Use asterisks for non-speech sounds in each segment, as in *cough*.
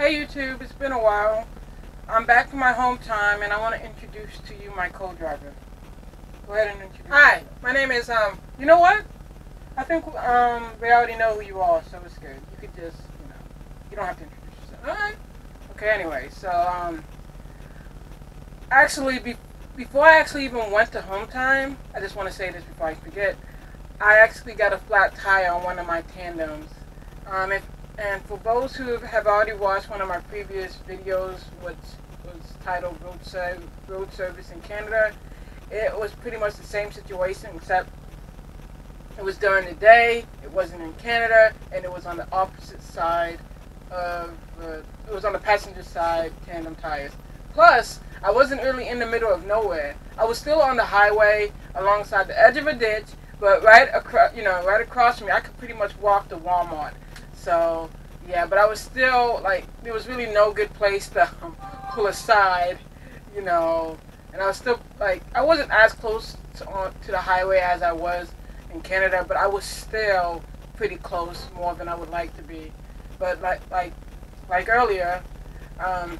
Hey YouTube, it's been a while. I'm back from my home time and I want to introduce to you my co-driver. Go ahead and introduce Hi, my name is, um, you know what? I think um, they already know who you are, so it's good. You could just, you know, you don't have to introduce yourself. Alright. Okay, anyway, so, um, actually, be before I actually even went to home time, I just want to say this before I forget, I actually got a flat tire on one of my tandems. Um, if, and for those who have already watched one of my previous videos, which was titled Road, Road Service in Canada, it was pretty much the same situation except it was during the day, it wasn't in Canada, and it was on the opposite side of, uh, it was on the passenger side tandem tires. Plus, I wasn't really in the middle of nowhere. I was still on the highway alongside the edge of a ditch, but right across, you know, right across from me, I could pretty much walk to Walmart. So, yeah, but I was still, like, there was really no good place to um, pull aside, you know, and I was still, like, I wasn't as close to, on, to the highway as I was in Canada, but I was still pretty close, more than I would like to be. But, like, like, like earlier, um,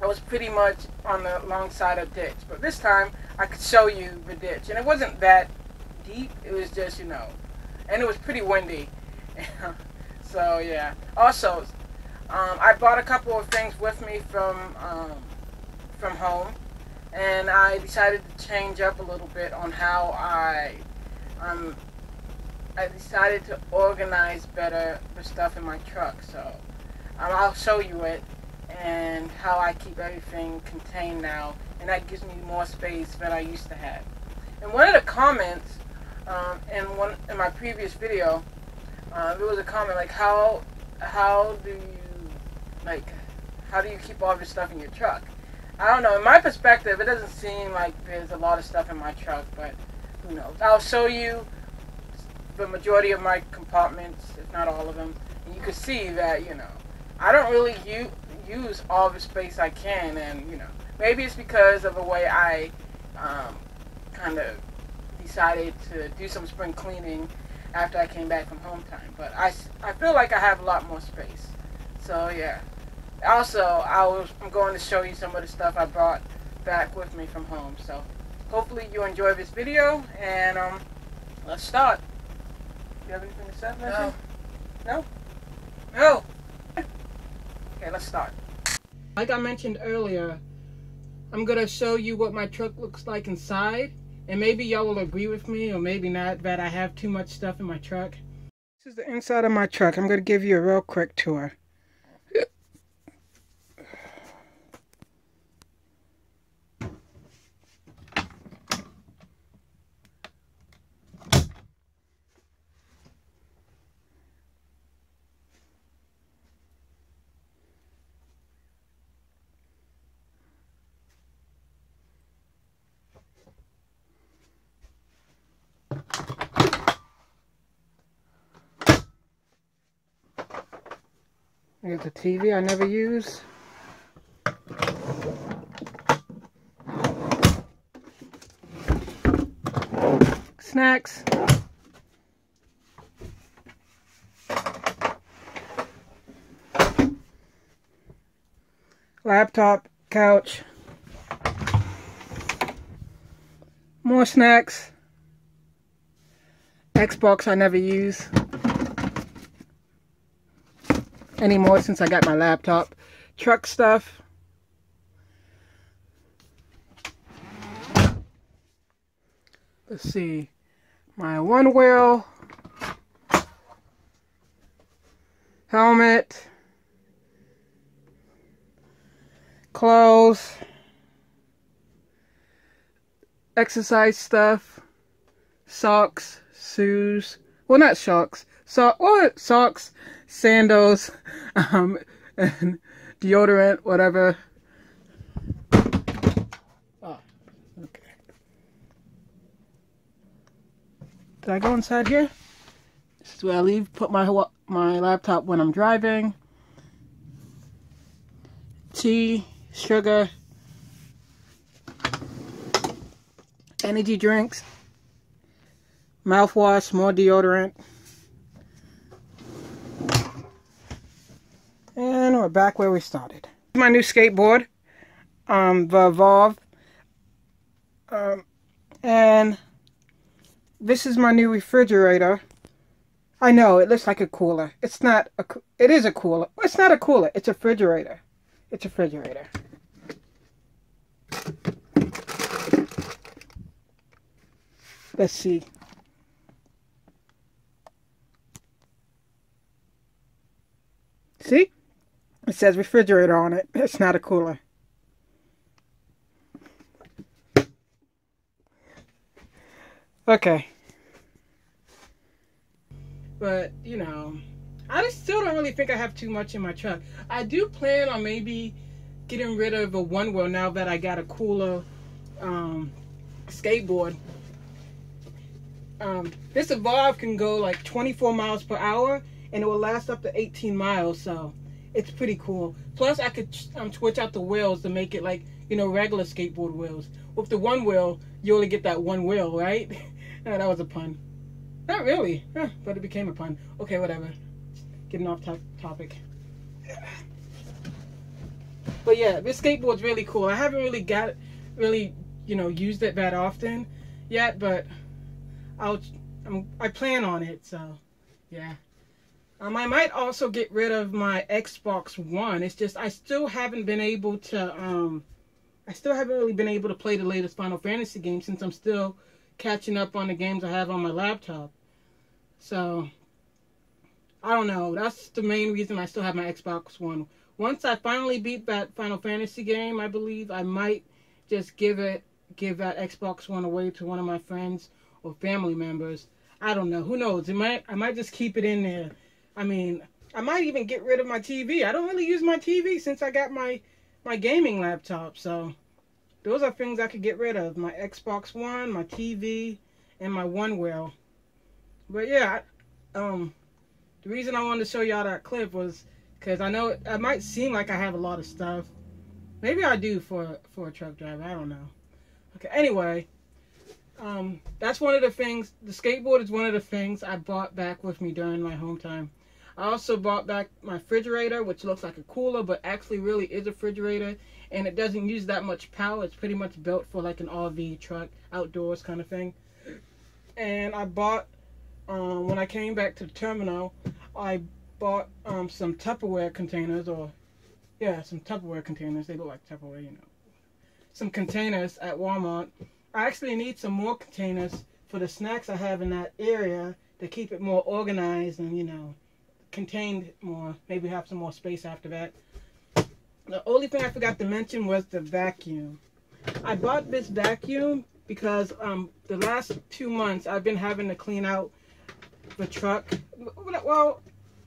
I was pretty much on the long side of ditch. But this time, I could show you the ditch. And it wasn't that deep. It was just, you know, and it was pretty windy. *laughs* so, yeah. Also, um, I bought a couple of things with me from, um, from home. And I decided to change up a little bit on how I, um, I decided to organize better the stuff in my truck. So, um, I'll show you it and how I keep everything contained now, and that gives me more space than I used to have. And one of the comments um, in one in my previous video, uh, there was a comment like, "How how do you like how do you keep all your stuff in your truck?" I don't know. In my perspective, it doesn't seem like there's a lot of stuff in my truck, but who knows? I'll show you the majority of my compartments, if not all of them, and you can see that you know I don't really use use all the space I can, and you know, maybe it's because of the way I um, kind of decided to do some spring cleaning after I came back from home time. But I, I feel like I have a lot more space. So yeah. Also, I was I'm going to show you some of the stuff I brought back with me from home. So hopefully you enjoy this video, and um, let's start. Do you have anything to say? No. No. No. *laughs* Okay, let's start. Like I mentioned earlier, I'm going to show you what my truck looks like inside. And maybe y'all will agree with me or maybe not that I have too much stuff in my truck. This is the inside of my truck. I'm going to give you a real quick tour. Here's a TV I never use. Snacks. Laptop, couch. More snacks. Xbox I never use anymore since I got my laptop. Truck stuff. Let's see. My one wheel. Helmet. Clothes. Exercise stuff. Socks. Shoes. Well, not socks. So, what? Socks sandals, um, and deodorant, whatever. Oh, okay. Did I go inside here? This is where I leave, put my my laptop when I'm driving. Tea, sugar, energy drinks, mouthwash, more deodorant. and we're back where we started. My new skateboard, um, the Evolve. Um, and this is my new refrigerator. I know, it looks like a cooler. It's not a, it is a cooler. It's not a cooler, it's a refrigerator. It's a refrigerator. Let's see. See? It says refrigerator on it. It's not a cooler. Okay. But, you know, I still don't really think I have too much in my truck. I do plan on maybe getting rid of a one wheel now that I got a cooler um, skateboard. Um, this Evolve can go like 24 miles per hour and it will last up to 18 miles. So it's pretty cool. Plus, I could um, switch out the wheels to make it like you know regular skateboard wheels. With the one wheel, you only get that one wheel, right? *laughs* that was a pun. Not really, huh, but it became a pun. Okay, whatever. Getting off top topic. But yeah, this skateboard's really cool. I haven't really got really you know used it that often yet, but I'll I'm, I plan on it. So yeah. Um, I might also get rid of my Xbox One. It's just I still haven't been able to. Um, I still haven't really been able to play the latest Final Fantasy game since I'm still catching up on the games I have on my laptop. So I don't know. That's the main reason I still have my Xbox One. Once I finally beat that Final Fantasy game, I believe I might just give it give that Xbox One away to one of my friends or family members. I don't know. Who knows? It might I might just keep it in there I mean, I might even get rid of my TV. I don't really use my TV since I got my my gaming laptop. So those are things I could get rid of. My Xbox One, my TV, and my one wheel. But yeah, um, the reason I wanted to show y'all that clip was because I know it, it might seem like I have a lot of stuff. Maybe I do for for a truck driver. I don't know. Okay. Anyway, um, that's one of the things. The skateboard is one of the things I brought back with me during my home time. I also bought back my refrigerator, which looks like a cooler, but actually really is a refrigerator. And it doesn't use that much power. It's pretty much built for like an RV truck, outdoors kind of thing. And I bought, um, when I came back to the terminal, I bought um, some Tupperware containers, or yeah, some Tupperware containers. They look like Tupperware, you know. Some containers at Walmart. I actually need some more containers for the snacks I have in that area to keep it more organized and, you know, contained more. Maybe have some more space after that. The only thing I forgot to mention was the vacuum. I bought this vacuum because um, the last two months I've been having to clean out the truck. Well,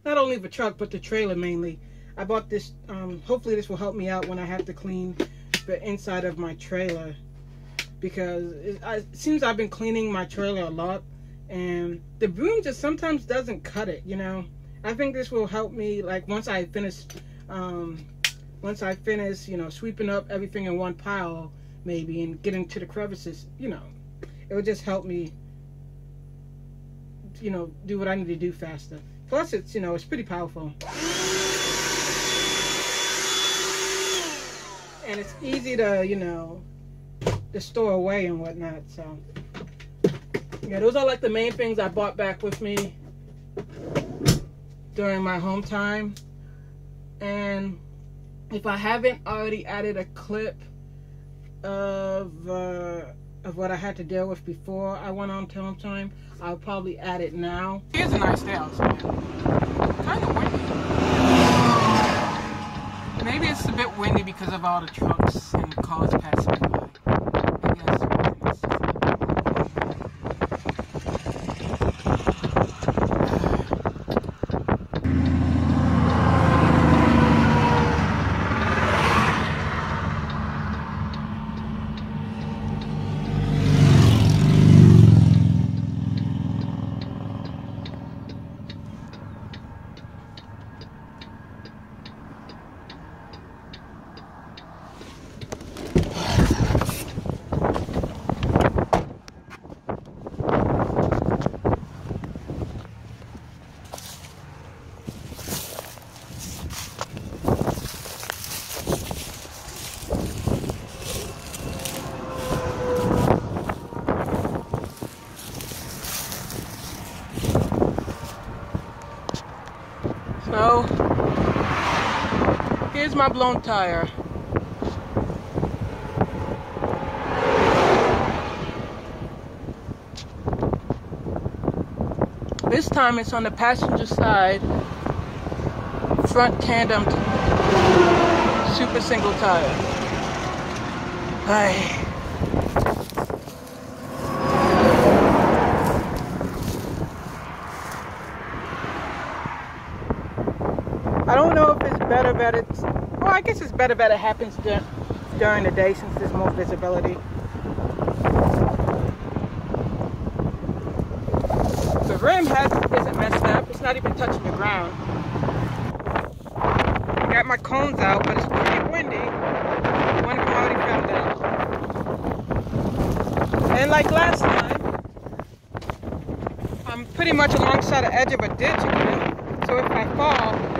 not only the truck, but the trailer mainly. I bought this, um, hopefully this will help me out when I have to clean the inside of my trailer. Because it, it seems I've been cleaning my trailer a lot. And the broom just sometimes doesn't cut it, you know. I think this will help me like once I finish um, once I finish, you know, sweeping up everything in one pile maybe and getting to the crevices, you know, it will just help me you know, do what I need to do faster. Plus it's, you know, it's pretty powerful. And it's easy to, you know, to store away and whatnot, so yeah, those are like the main things I bought back with me during my home time. And if I haven't already added a clip of uh, of what I had to deal with before I went on home time, I'll probably add it now. Here's a nice day outside. Kind of windy. Maybe it's a bit windy because of all the trucks and cars passing by. My blown tire. This time it's on the passenger side, front tandem super single tire. Hi. I don't know if it's better that it's, well, Better it happens during the day since there's more visibility. The rim has, isn't messed up. It's not even touching the ground. I Got my cones out, but it's pretty windy. One of them. And like last time, I'm pretty much alongside the edge of a ditch again. So if I fall,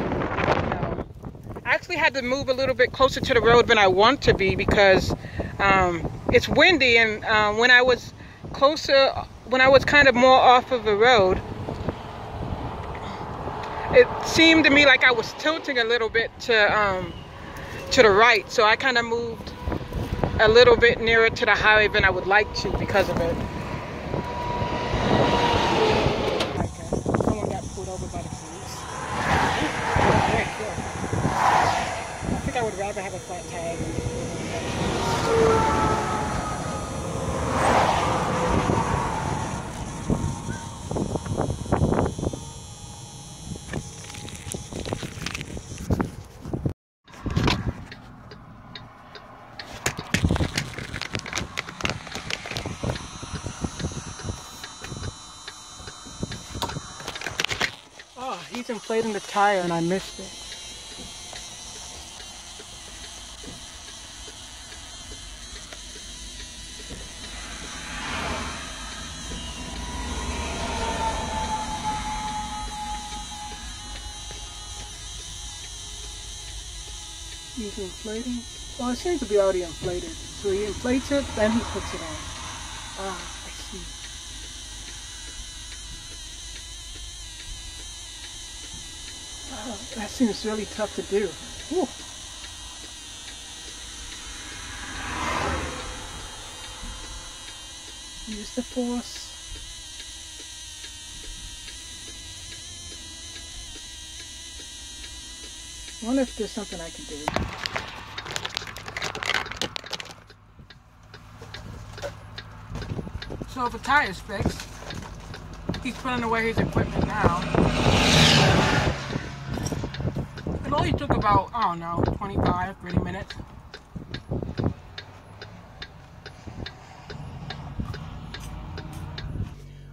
actually had to move a little bit closer to the road than I want to be because um, it's windy and uh, when I was closer, when I was kind of more off of the road, it seemed to me like I was tilting a little bit to um, to the right. So I kind of moved a little bit nearer to the highway than I would like to because of it. Someone got pulled over by the police. I would have a flat tag. he's inflating the tire and I missed it. He's inflating. Well, it seems to be already inflated. So he inflates it, then he puts it on. Ah. I see. Wow, that seems really tough to do. Use the force. I wonder if there's something I can do. So if a tire's fixed, he's putting away his equipment now. It only took about, I don't know, 25, 30 minutes.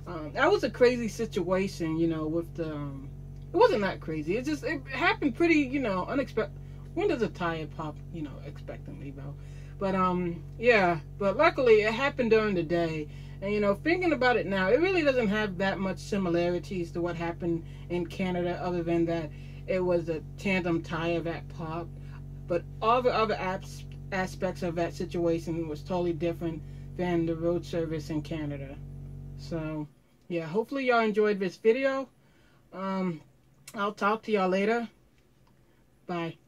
Um, that was a crazy situation, you know, with the, um, it wasn't that crazy. It just, it happened pretty, you know, unexpected. When does a tire pop, you know, expectantly, though? But, um, yeah, but luckily it happened during the day. And, you know, thinking about it now, it really doesn't have that much similarities to what happened in Canada other than that it was a tandem tire that popped. But all the other apps, aspects of that situation was totally different than the road service in Canada. So, yeah, hopefully y'all enjoyed this video. Um, I'll talk to y'all later. Bye.